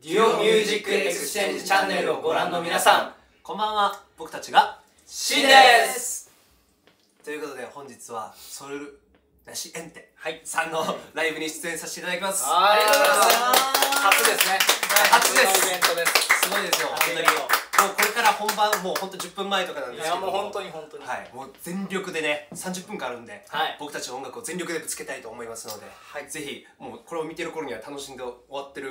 duo MUSIC EXCHANGE チャンネルをご覧の皆さん。こんばんは。僕たちが 5IN です。ということで本日はソウルなしエンテ。はい。さんのライブに出演させていただきます。ありがとうございます。初ですね。初です。イベントですよ本当にありがとうもうこれから本番もう本当10分前とかないですけど。やもう本当に本当に。はい。もう全力でね30分間あるんで、はい。僕たちの音楽を全力でぶつけたいと思いますので、はい。ぜひもうこれを見てる頃には楽しんで終わってる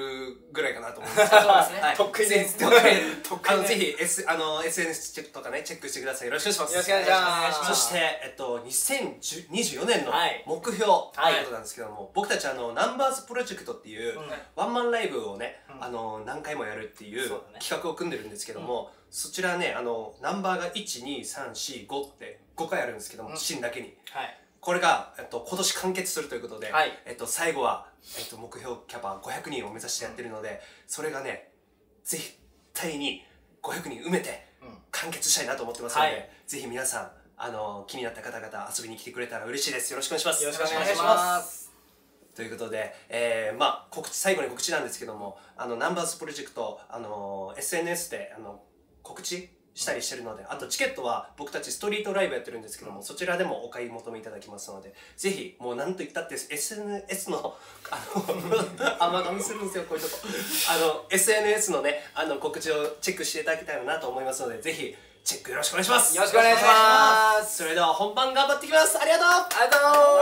ぐらいかなと思うんです。そうですね。はい、とっくにぜひとっくにぜひ、S、あの SNS チェックとかねチェックしてください。よろしくお願いします。よろしくお願いします。そして、えっと、2024年のはい。目標ということなんですけども、僕たちあのナンバーズプロジェクトっていう、うん。ワンマンライブをね、うんあの何回もやるっていう企画を組んでるんですけども、そちらねあのナンバーが12345って5回あるんですけども、うん。シーンだけに。はい。これが、えっと、今年完結するということで、はい。えっと、最後は、えっと、目標キャパ500人を目指してやってるので、それがね絶対に500人埋めてうん。完結したいなと思ってますので、はい。ぜひ皆さんあの気になった方々遊びに来てくれたら嬉しいです。よろしくお願いします。よろしくお願いしますということで、えー、まあ告知最後に告知なんですけどもあのナンバーズプロジェクトあの SNS であの告知したりしてるのであとチケットは僕たちストリートライブやってるんですけども、そちらでもお買い求めいただきますのでぜひもう何と言ったって SNS のあの甘噛みするんですよこういうとこ。あの SNS のねあの告知をチェックしていただきたいなと思いますのでぜひチェックよろしくお願いします。よろしくお願いします。それでは本番頑張ってきます。ありがとう。ありがとう